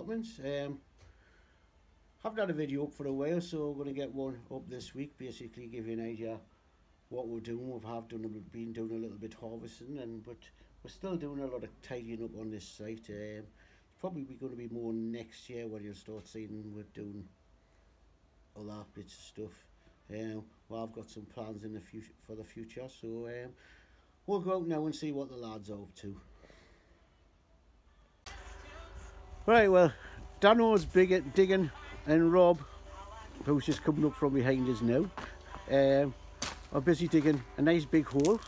allotments. Um, haven't had a video up for a while, so we're going to get one up this week. Basically, give you an idea what we're doing. We have done been doing a little bit harvesting, and but we're still doing a lot of tidying up on this site. Um, probably going to be more next year when you'll start seeing we're doing all that bits of stuff. Um, well, I've got some plans in the future for the future, so um, we'll go out now and see what the lads are up to. Right, well, Danno's big digging and Rob, who's just coming up from behind us now, um, are busy digging a nice big hole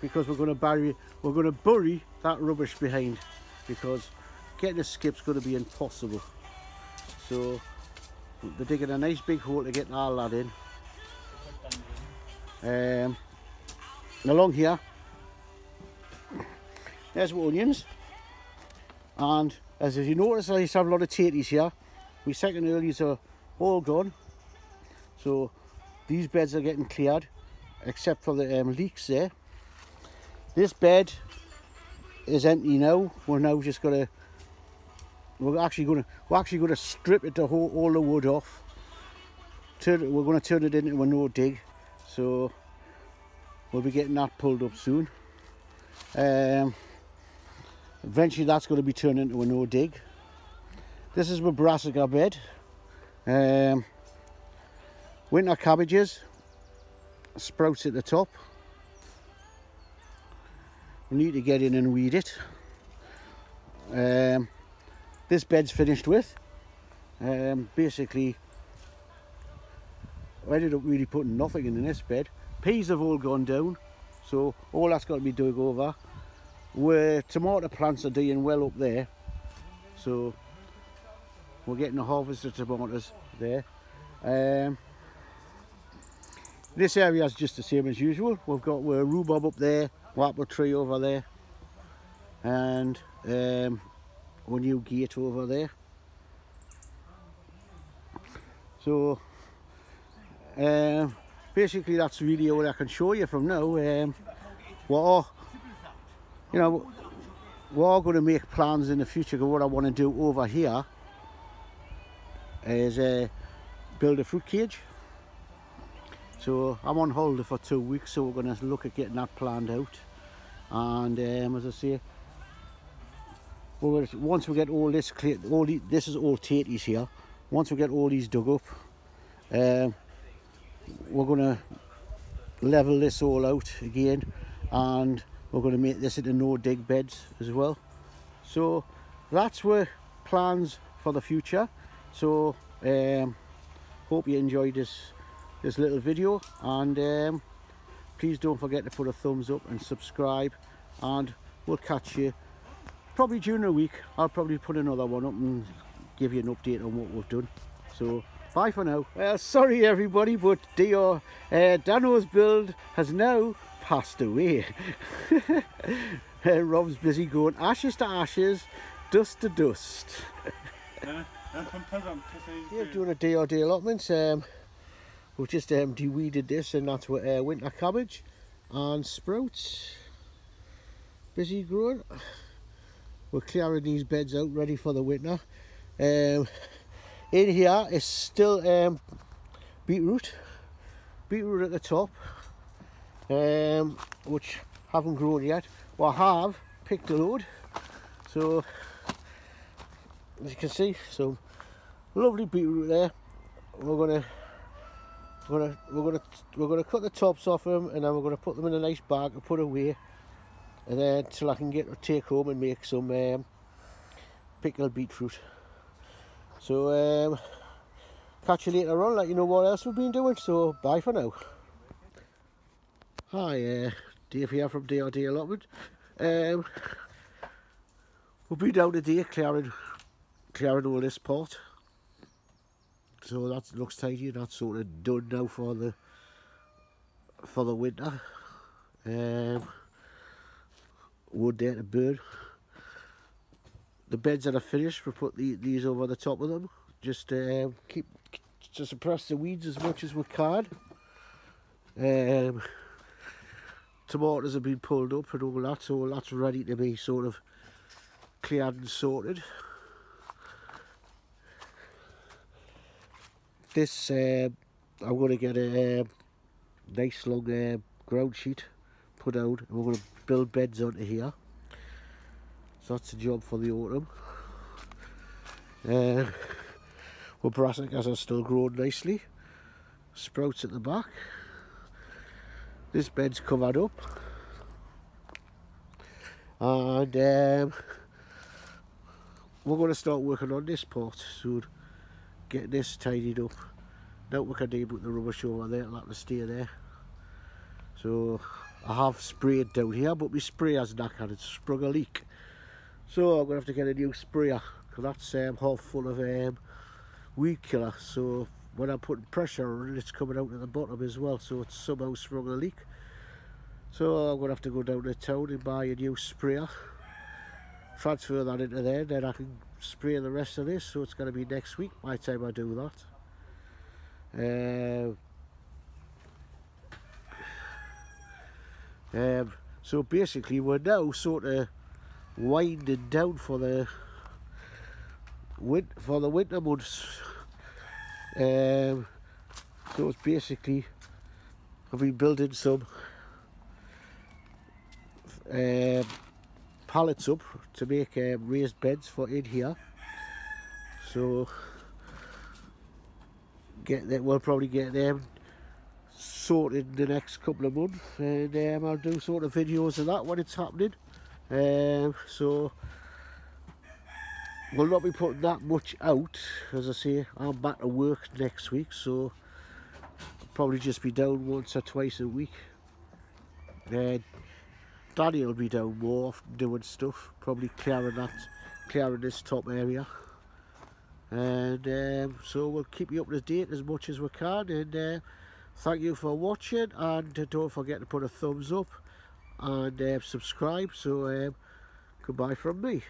because we're going to bury, we're going to bury that rubbish behind because getting a skip's going to be impossible. So they're digging a nice big hole to get all that in. Um, along here, there's onions, and as you notice, I used to have a lot of tatties here. My second earlies are all gone, so these beds are getting cleared, except for the um, leeks there. This bed is empty now. We're now just gonna we're actually gonna we're actually gonna strip it to hold all the wood off. Turn we're gonna turn it into a no dig. So we'll be getting that pulled up soon. Um, eventually that's going to be turned into a no dig. This is my brassica bed. Um, winter cabbages, sprouts at the top. We need to get in and weed it. Um, this bed's finished with. Um, basically, I ended up really putting nothing in this bed. Peas have all gone down, so all that's got to be dug over. Where tomato plants are doing well up there, so we're getting a harvest of tomatoes there. Um, this area is just the same as usual. We've got a rhubarb up there, apple tree over there, and um, a new gate over there. So um, basically that's really all I can show you from now. Um, what you know, we're all going to make plans in the future. What I want to do over here is uh, build a fruit cage. So I'm on holiday for two weeks, so we're going to look at getting that planned out. And um, as I say, once we get all this clear, all the, this is all tatties here. Once we get all these dug up, um, we're going to level this all out again and we're going to make this into no dig beds as well. So that's where plans for the future. So um, hope you enjoyed this this little video and um, please don't forget to put a thumbs up and subscribe and we'll catch you probably during the week. I'll probably put another one up and give you an update on what we've done. So Bye for now. Well, sorry everybody, but Dio, uh, Danno's build has now passed away. Rob's busy going ashes to ashes, dust to dust. Here doing a day DRD allotment. Um, we've just um, de-weeded this and that's what uh, winter cabbage and sprouts. Busy growing. We're clearing these beds out ready for the winter. Um, in here is still um, beetroot beetroot at the top um, which haven't grown yet. Well I have picked a load. So as you can see some lovely beetroot there. We're gonna we're gonna we're gonna we're gonna cut the tops off them and then we're gonna put them in a nice bag and put away. And then till I can get take home and make some um, pickled beetroot. So um, catch you later on, let you know what else we've been doing. So bye for now. Hi, uh, Dave here from DRD Allotment. Um, we've been down today clearing, clearing all this pot. So that looks tidy. and That's sort of done now for the for the winter. Um, wood there to burn the beds that are finished, we put the, these over the top of them. Just uh, keep to suppress the weeds as much as we can. Um, tomatoes have been pulled up and all that so all that's ready to be sort of cleared and sorted. This uh, I'm going to get a uh, nice long uh, ground sheet put out and we're going to build beds onto here. So that's a job for the autumn. Uh, well brassicas are still growing nicely. Sprouts at the back this bed's covered up. And um, we're going to start working on this part soon. Getting this tidied up. Now we can do put the rubbish over there it stay there. So I have sprayed down here but my sprayer's knackered it's sprung a leak. So I'm going to have to get a new sprayer because that's um, half full of um, weed killer. So when I'm putting pressure on it it's coming out at the bottom as well so it's somehow sprung a leak. So I'm going to have to go down to town and buy a new sprayer. Transfer that into there then I can spray the rest of this so it's going to be next week by the time I do that. Um, um, so basically we're now sort of winding down for the win for the winter months um, so it's basically I've been building some um, pallets up to make um, raised beds for in here. So get that we'll probably get them sorted the next couple of months and um, I'll do sort of videos of that when it's happening. Um, so we'll not be putting that much out as I say. I'm back to work next week so I'll probably just be down once or twice a week. Uh, Danny will be down more doing stuff probably clearing that clearing this top area. And um, so we'll keep you up to date as much as we can and uh, thank you for watching and don't forget to put a thumbs up and uh, subscribe so um, goodbye from me